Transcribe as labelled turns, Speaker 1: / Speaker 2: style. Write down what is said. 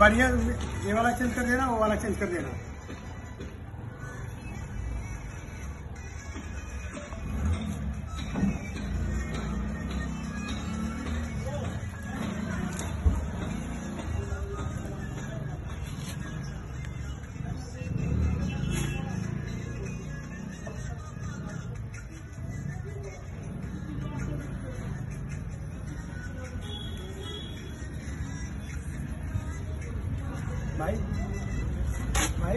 Speaker 1: बढ़िया ये वाला चेंज कर देना वो वाला चेंज कर देना। 买，买